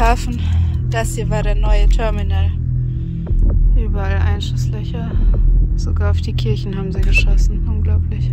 Flughafen. Das hier war der neue Terminal. Überall Einschusslöcher. Sogar auf die Kirchen haben sie geschossen. Unglaublich.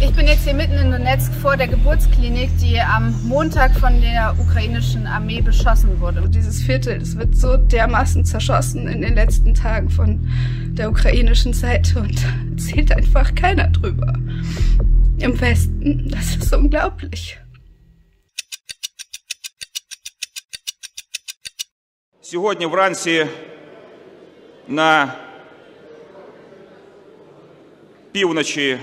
Ich bin jetzt hier mitten in Donetsk vor der Geburtsklinik, die am Montag von der ukrainischen Armee beschossen wurde. Und dieses Viertel, das wird so dermaßen zerschossen in den letzten Tagen von der ukrainischen Seite und zählt einfach keiner drüber. Im Westen, das ist unglaublich. Сьогодні вранці на півночі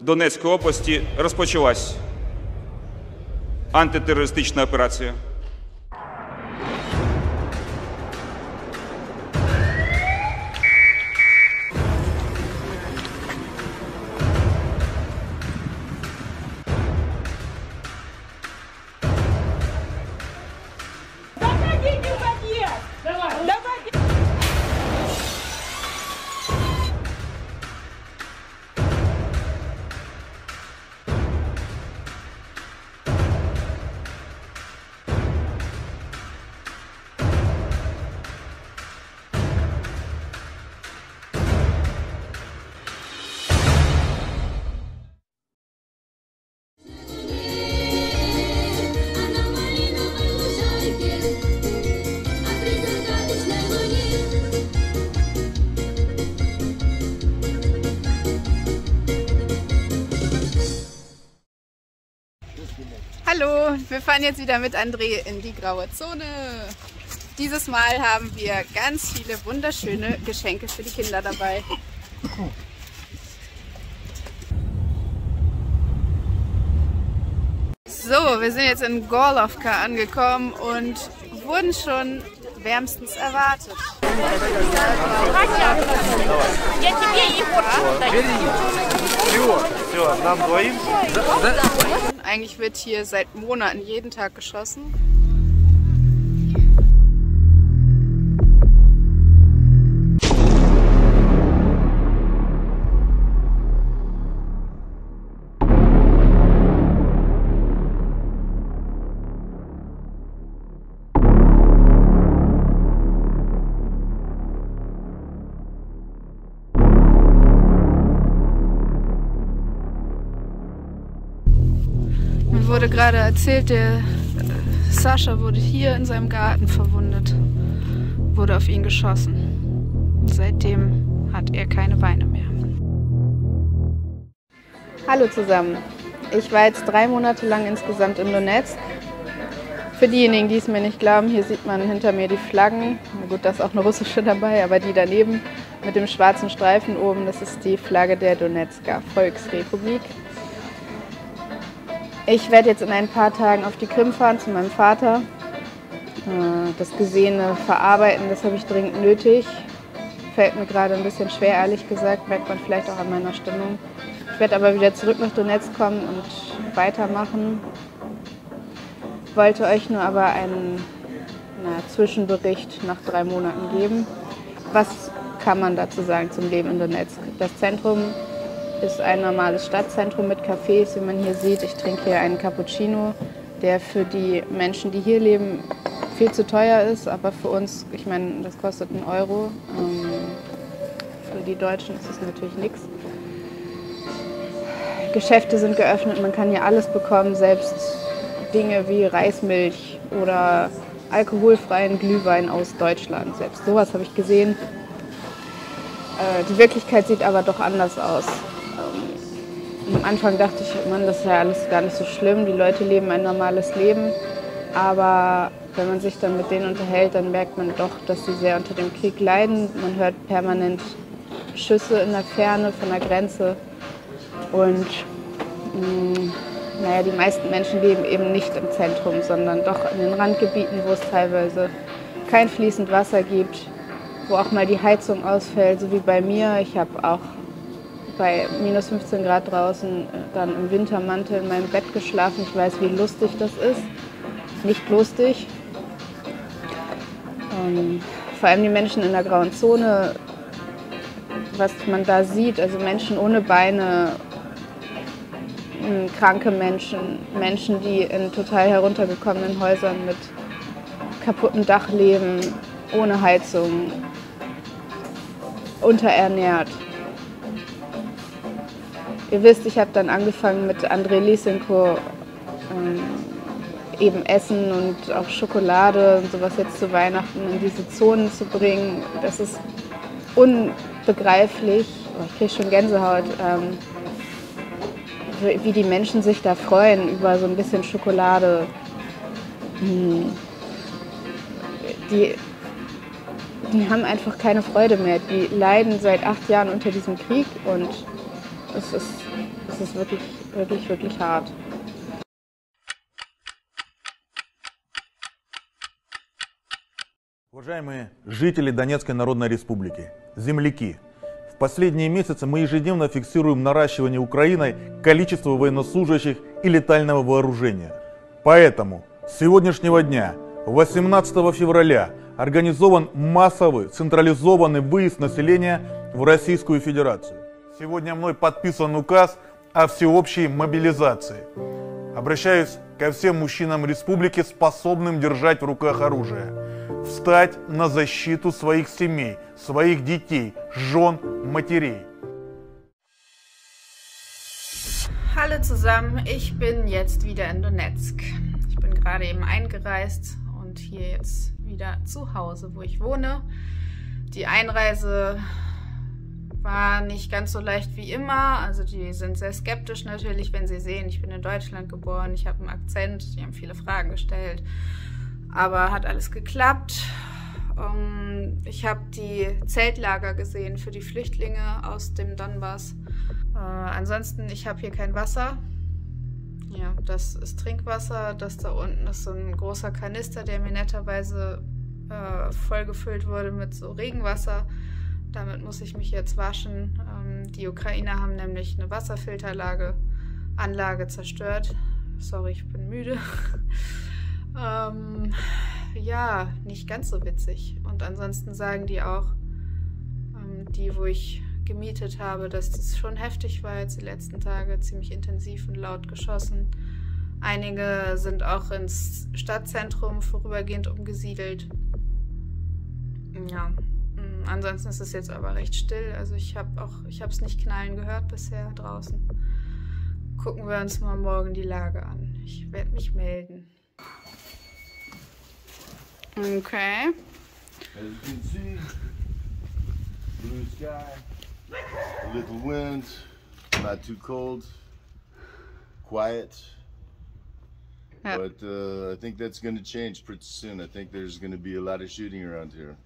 Донецької області розпочалась антитерористична операція. Hallo, wir fahren jetzt wieder mit André in die graue Zone. Dieses Mal haben wir ganz viele wunderschöne Geschenke für die Kinder dabei. So, wir sind jetzt in Gorlovka angekommen und wurden schon wärmstens erwartet. Я тебе и вот Все, нам двоим. eigentlich wird hier seit Monaten jeden Tag geschossen. Gerade erzählt, der äh, Sascha wurde hier in seinem Garten verwundet, wurde auf ihn geschossen. Seitdem hat er keine Beine mehr. Hallo zusammen. Ich war jetzt drei Monate lang insgesamt in Donetsk. Für diejenigen, die es mir nicht glauben, hier sieht man hinter mir die Flaggen. Gut, da ist auch eine russische dabei, aber die daneben mit dem schwarzen Streifen oben, das ist die Flagge der Donetsker Volksrepublik. Ich werde jetzt in ein paar Tagen auf die Krim fahren zu meinem Vater. Äh, Das Gesehene verarbeiten, das habe ich dringend nötig. Fällt mir gerade ein bisschen schwer, ehrlich gesagt, merkt man vielleicht auch an meiner Stimmung. Ich werde aber wieder zurück nach Donetsk kommen und weitermachen. Wollte euch nur aber einen na, Zwischenbericht nach drei Monaten geben. Was kann man dazu sagen zum Leben in Donetsk? Das Zentrum ist ein normales Stadtzentrum mit Cafés, wie man hier sieht. Ich trinke hier einen Cappuccino, der für die Menschen, die hier leben, viel zu teuer ist, aber für uns, ich meine, das kostet einen Euro. Ähm, Für die Deutschen ist es natürlich nichts. Geschäfte sind geöffnet, man kann hier alles bekommen, selbst Dinge wie Reismilch oder alkoholfreien Glühwein aus Deutschland. Selbst sowas habe ich gesehen. Äh, Die Wirklichkeit sieht aber doch anders aus. Am Anfang dachte ich, Mann, das ist ja alles gar nicht so schlimm. Die Leute leben ein normales Leben. Aber wenn man sich dann mit denen unterhält, dann merkt man doch, dass sie sehr unter dem Krieg leiden. Man hört permanent Schüsse in der Ferne von der Grenze. Und mh, naja, die meisten Menschen leben eben nicht im Zentrum, sondern doch in den Randgebieten, wo es teilweise kein fließend Wasser gibt, wo auch mal die Heizung ausfällt, so wie bei mir. Ich habe auch bei minus 15 Grad draußen äh, dann im Wintermantel in meinem Bett geschlafen. Ich weiß, wie lustig das ist. Nicht lustig. Ähm, vor allem die Menschen in der grauen Zone, was man da sieht, also Menschen ohne Beine, kranke Menschen, Menschen, die in total heruntergekommenen Häusern mit kaputtem Dach leben, ohne Heizung, unterernährt. Ihr wisst, ich habe dann angefangen mit Andrei Lysenko ähm, eben Essen und auch Schokolade und sowas jetzt zu Weihnachten in diese Zonen zu bringen. Das ist unbegreiflich. Oh, ich kriege schon Gänsehaut. Ähm, wie- wie die Menschen sich da freuen über so ein bisschen Schokolade. Hm. Die, die haben einfach keine Freude mehr. Die leiden seit acht Jahren unter diesem Krieg und es ist, es ist wirklich, wirklich, wirklich hart. Уважаемые жители Донецкой Народной Республики, земляки, в последние месяцы мы ежедневно фиксируем наращивание Украиной количества военнослужащих и летального вооружения. Поэтому с сегодняшнего дня, 18 февраля, организован массовый централизованный выезд населения в Российскую Федерацию. Сегодня мной подписан указ о всеобщей мобилизации. Обращаюсь ко всем мужчинам республики, способным держать в руках оружие. Встать на защиту своих семей, своих детей, жен, матерей. Hallo zusammen, ich bin jetzt wieder in Donetsk. Ich bin gerade eben eingereist und hier jetzt wieder zu Hause, wo ich wohne. Die Einreise war nicht ganz so leicht wie immer. Also die sind sehr skeptisch natürlich, wenn sie sehen, ich bin in Deutschland geboren, ich habe einen Akzent, die haben viele Fragen gestellt. Aber hat alles geklappt. Ähm, ich habe die Zeltlager gesehen für die Flüchtlinge aus dem Donbass. Äh, ansonsten, ich habe hier kein Wasser. Ja, das ist Trinkwasser. Das da unten ist so ein großer Kanister, der mir netterweise äh, vollgefüllt wurde mit so Regenwasser. Damit muss ich mich jetzt waschen. Ähm, die Ukrainer haben nämlich eine Wasserfilterlage Anlage zerstört. Sorry, ich bin müde. ähm, ja, nicht ganz so witzig. Und ansonsten sagen die auch, ähm, die, wo ich gemietet habe, dass das schon heftig war jetzt die letzten Tage, ziemlich intensiv und laut geschossen. Einige sind auch ins Stadtzentrum vorübergehend umgesiedelt. Ja, ansonsten ist es jetzt aber recht still. Also ich habe auch, ich habe es nicht knallen gehört bisher draußen. Gucken wir uns mal morgen die Lage an. Ich werde mich melden. Okay. As you can see, blue sky, a little wind, not too cold, quiet. Ja. But uh, I think that's going to change pretty soon. I think there's going to be a lot of shooting around here.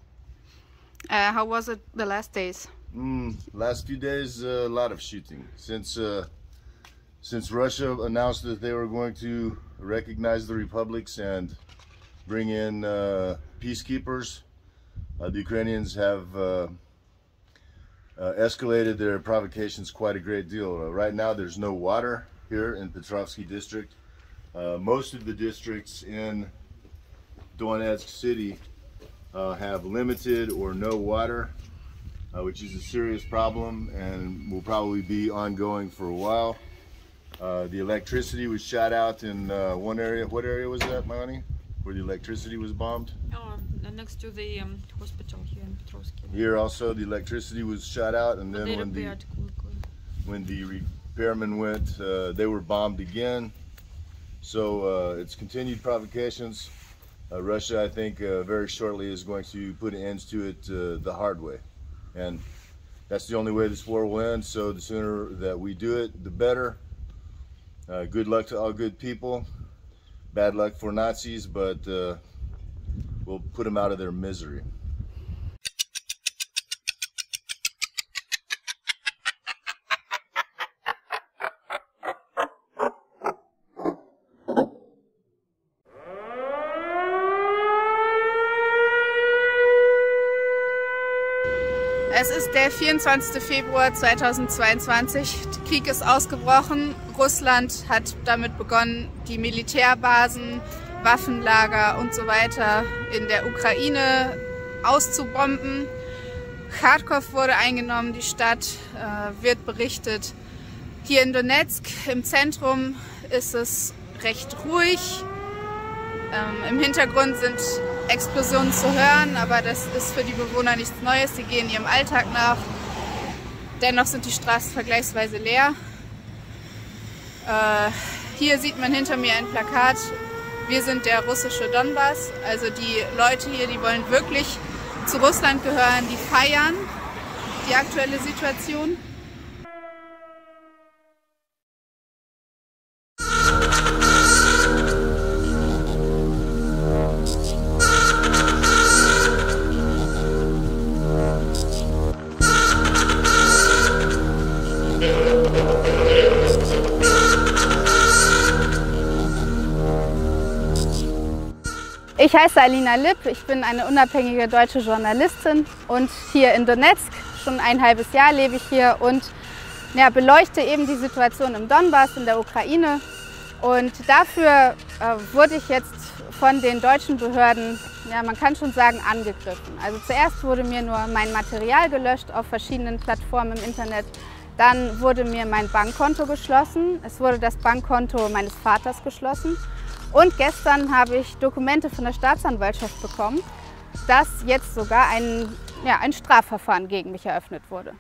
Uh, how was it the last days? Mm, last few days, uh, a lot of shooting since uh, since Russia announced that they were going to recognize the republics and bring in uh, peacekeepers. Uh, the Ukrainians have uh, uh, escalated their provocations quite a great deal. Uh, right now, there's no water here in Petrovsky district. Uh, most of the districts in Donetsk city uh, have limited or no water uh, which is a serious problem and will probably be ongoing for a while. Uh, the electricity was shot out in uh, one area. What area was that, Melanie? Where the electricity was bombed? Oh, next to the um, hospital here in Petrovsky. Here also, the electricity was shot out, and then when the repaired when the repairmen went, uh, they were bombed again. So uh, it's continued provocations. Uh, Russia, I think, uh, very shortly is going to put an end to it uh, the hard way, and that's the only way this war will end. So the sooner that we do it, the better. Uh, good luck to all good people. Bad luck for Nazis, but uh, we'll put them out of their misery. Es ist der 24. Februar 2022. Der Krieg ist ausgebrochen. Russland hat damit begonnen, die Militärbasen, Waffenlager und so weiter in der Ukraine auszubomben. Kharkov wurde eingenommen, die Stadt äh, wird berichtet. Hier in Donetsk im Zentrum ist es recht ruhig. Ähm, Im Hintergrund sind Explosionen zu hören, aber das ist für die Bewohner nichts Neues. Sie gehen ihrem Alltag nach. Dennoch sind die Straßen vergleichsweise leer. Äh, hier sieht man hinter mir ein Plakat. Wir sind der russische Donbass. Also die Leute hier, die wollen wirklich zu Russland gehören, die feiern die aktuelle Situation. Ich heiße Alina Lipp, ich bin eine unabhängige deutsche Journalistin und hier in Donetsk, schon ein halbes Jahr lebe ich hier und ja, beleuchte eben die Situation im Donbass in der Ukraine. Und dafür äh, wurde ich jetzt von den deutschen Behörden, ja, man kann schon sagen, angegriffen. Also zuerst wurde mir nur mein Material gelöscht auf verschiedenen Plattformen im Internet. Dann wurde mir mein Bankkonto geschlossen. Es wurde das Bankkonto meines Vaters geschlossen. Und gestern habe ich Dokumente von der Staatsanwaltschaft bekommen, dass jetzt sogar ein, ja, ein Strafverfahren gegen mich eröffnet wurde.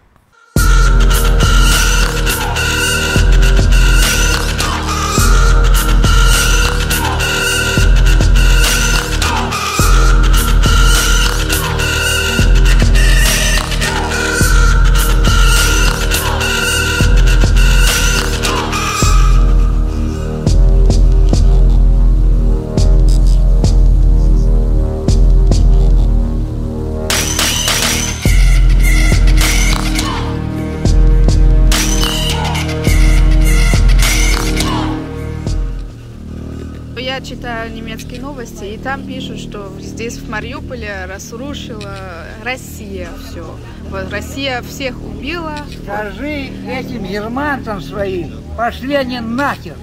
Я читаю немецкие новости, и там пишут, что здесь в Мариуполе разрушила Россия все. Вот Россия всех убила. Скажи этим германцам своим, пошли они нахер.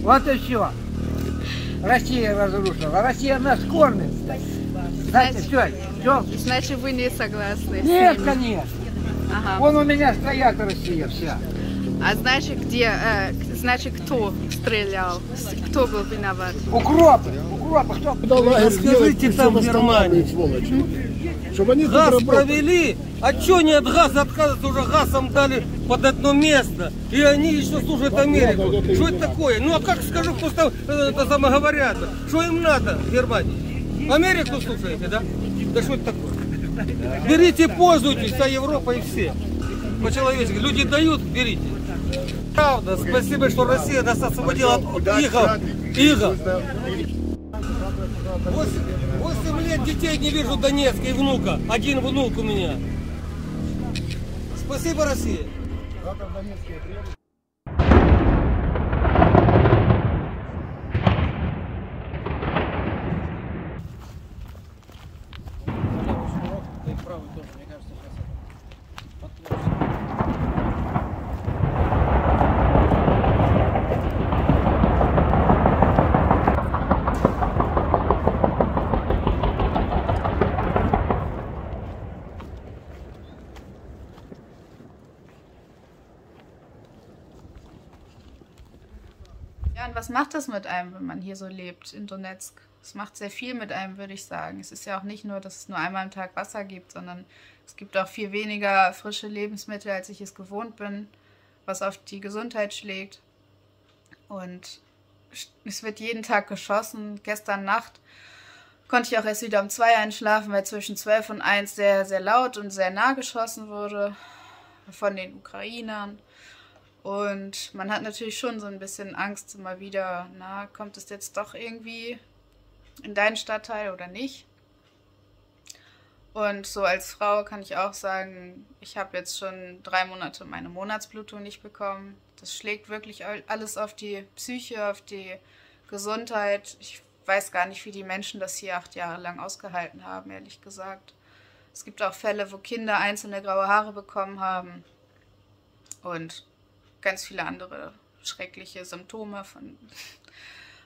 Вот и все. Россия разрушила. Россия нас кормит. Знаете, все, все. Значит, вы не согласны? Нет, конечно. Ага. Вон у меня стоят Россия вся. А значит, где, э, значит, кто стрелял? Кто был виноват? Укропы, укропы, кто? Расскажите там в Германии. Чтобы они Газ провели, а чё не от газа отказываются, уже газом дали под одно место, и они еще служат Америку. Что это такое? Ну а как скажу, просто э, это самое говорят, что им надо в Германии? Америку слушаете, да? Да что это такое? Берите, пользуйтесь, вся Европа и все. По-человечески. Люди дают, берите. Правда, спасибо, что Россия нас освободила от игов. Игов. Восемь, восемь лет детей не вижу в Донецке и внука. Один внук у меня. Спасибо, Россия. Und was macht das mit einem, wenn man hier so lebt in Donetsk? Es macht sehr viel mit einem, würde ich sagen. Es ist ja auch nicht nur, dass es nur einmal am Tag Wasser gibt, sondern es gibt auch viel weniger frische Lebensmittel, als ich es gewohnt bin, was auf die Gesundheit schlägt. Und es wird jeden Tag geschossen. Gestern Nacht konnte ich auch erst wieder um zwei einschlafen, weil zwischen 12 und 1 sehr, sehr laut und sehr nah geschossen wurde von den Ukrainern. Und man hat natürlich schon so ein bisschen Angst immer wieder, na, kommt es jetzt doch irgendwie in deinen Stadtteil oder nicht? Und so als Frau kann ich auch sagen, ich habe jetzt schon drei Monate meine Monatsblutung nicht bekommen. Das schlägt wirklich all- alles auf die Psyche, auf die Gesundheit. Ich weiß gar nicht, wie die Menschen das hier acht Jahre lang ausgehalten haben, ehrlich gesagt. Es gibt auch Fälle, wo Kinder einzelne graue Haare bekommen haben. Und ganz viele andere schreckliche Symptome von,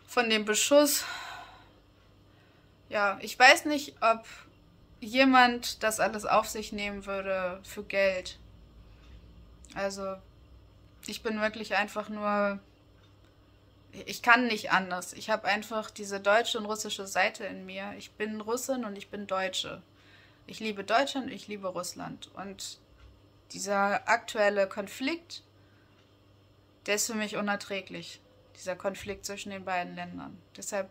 von dem Beschuss. Ja, ich weiß nicht, ob jemand das alles auf sich nehmen würde für Geld. Also, ich bin wirklich einfach nur. Ich kann nicht anders. Ich habe einfach diese deutsche und russische Seite in mir. Ich bin Russin und ich bin Deutsche. Ich liebe Deutschland, ich liebe Russland. Und dieser aktuelle Konflikt, der ist für mich unerträglich. Dieser Konflikt zwischen den beiden Ländern. Deshalb,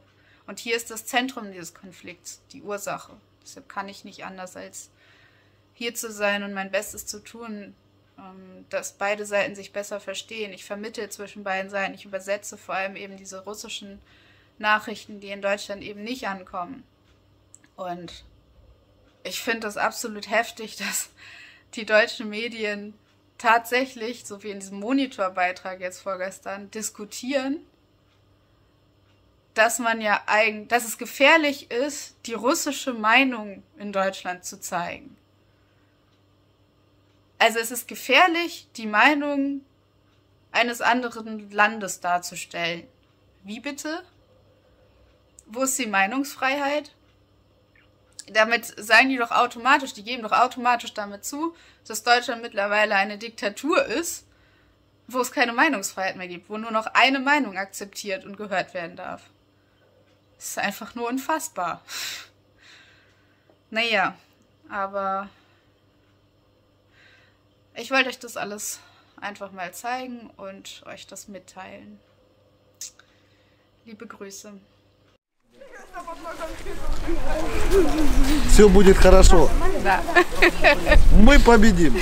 und hier ist das Zentrum dieses Konflikts, die Ursache. Deshalb kann ich nicht anders als hier zu sein und mein Bestes zu tun, ähm, dass beide Seiten sich besser verstehen. Ich vermittle zwischen beiden Seiten, ich übersetze vor allem eben diese russischen Nachrichten, die in Deutschland eben nicht ankommen. Und ich finde das absolut heftig, dass die deutschen Medien tatsächlich, so wie in diesem Monitorbeitrag jetzt vorgestern, diskutieren, dass man ja eigentlich, dass es gefährlich ist, die russische Meinung in Deutschland zu zeigen. Also es ist gefährlich, die Meinung eines anderen Landes darzustellen. Wie bitte? Wo ist die Meinungsfreiheit? Damit sagen die doch automatisch, die geben doch automatisch damit zu, dass Deutschland mittlerweile eine Diktatur ist, wo es keine Meinungsfreiheit mehr gibt, wo nur noch eine Meinung akzeptiert und gehört werden darf. Das ist einfach nur unfassbar. Naja, aber ich wollte euch das alles einfach mal zeigen und euch das mitteilen. Liebe Grüße. Все будет хорошо. Да. Мы победим.